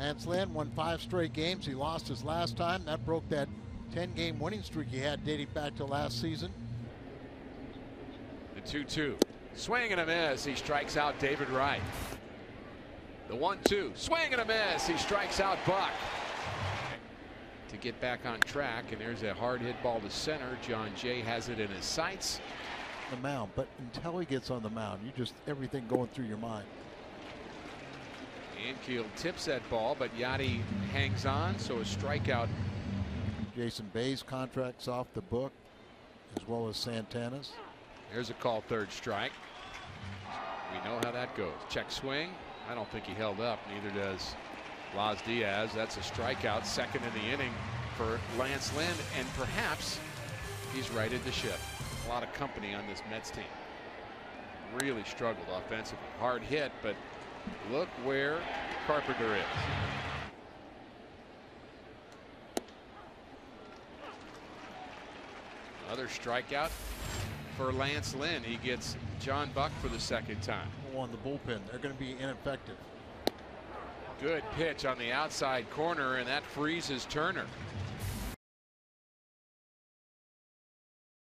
Lance Lynn won five straight games. He lost his last time. That broke that 10 game winning streak he had dating back to last season. The 2 2. Swing and a miss. He strikes out David Wright. The 1 2. Swing and a miss. He strikes out Buck. To get back on track, and there's a hard hit ball to center. Jon Jay has it in his sights. The mound, but until he gets on the mound, you just everything going through your mind. Ankiel tips that ball, but Yadi hangs on, so a strikeout. Jason Bay's contract's off the book, as well as Santana's. There's a call third strike. We know how that goes. Check swing. I don't think he held up. Neither does Laz Diaz. That's a strikeout. Second in the inning for Lance Lynn. And perhaps he's righted the ship. A lot of company on this Mets team. Really struggled offensively. Hard hit, but look where Carpenter is. Another strikeout for Lance Lynn. He gets John Buck for the second time. On the bullpen, they're going to be ineffective. Good pitch on the outside corner, and that freezes Turner.